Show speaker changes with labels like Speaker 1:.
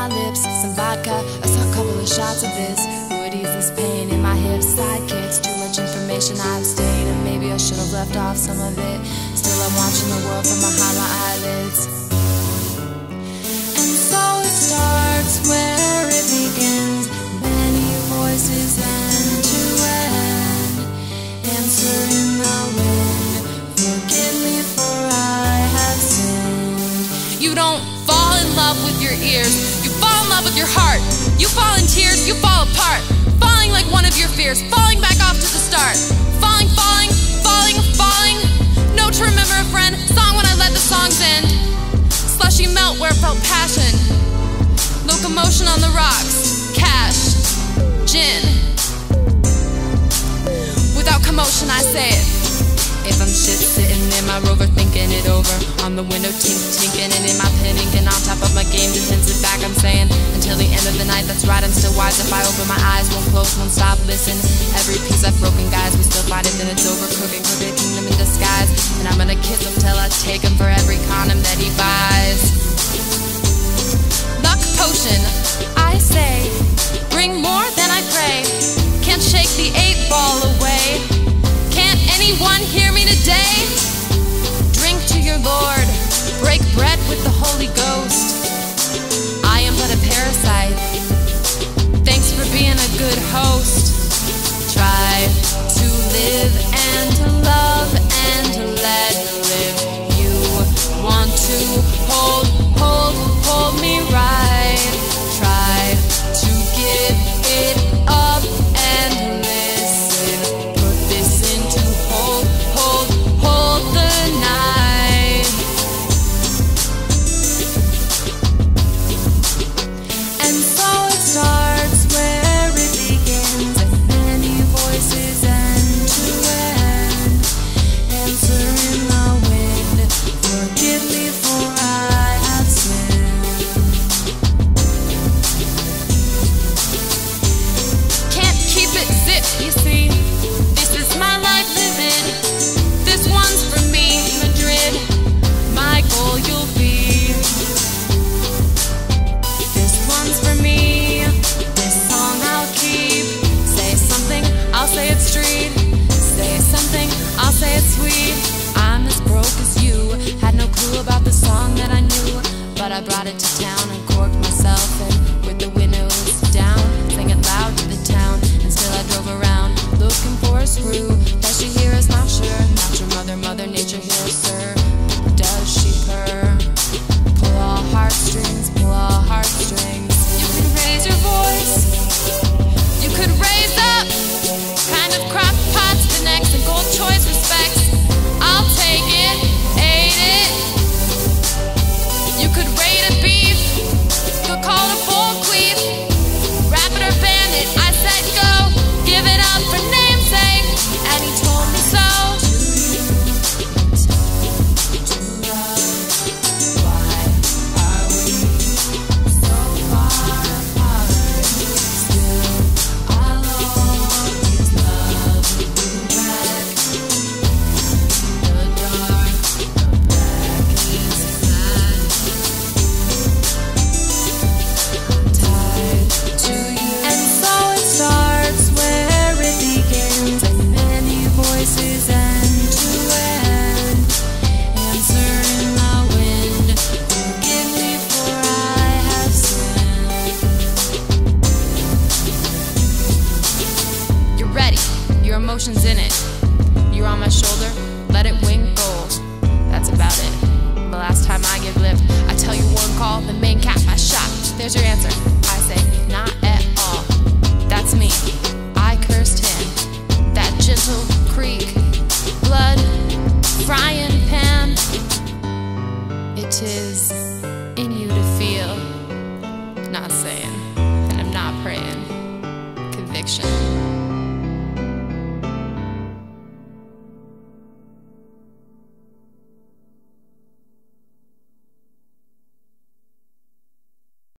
Speaker 1: my lips, some vodka, a couple of shots of this would ease this pain in my hips. Sidekicks, too much information I abstain, and maybe I should have left off some of it. Still, I'm watching the world from behind my eyelids. And so it starts where
Speaker 2: your ears. You fall in love with your heart. You fall in tears, you fall apart. Falling like one of your fears. Falling back off to the start. Falling, falling, falling, falling. No to remember a friend. Song when I let the songs end. Slushy melt where felt passion. Locomotion on the rocks. Cash. Gin. Without commotion, I say it.
Speaker 1: Over. On the window tink tinking and in my pen inking On top of my game defensive back I'm saying Until the end of the night that's right I'm still wise If I open my eyes won't close won't stop listen. Every piece I've broken guys we still fight it then it's over Cooking crooked kingdom in disguise. And I'm gonna kiss him till I take him for every condom It is in you to feel.
Speaker 2: Not saying, and I'm not praying. Conviction.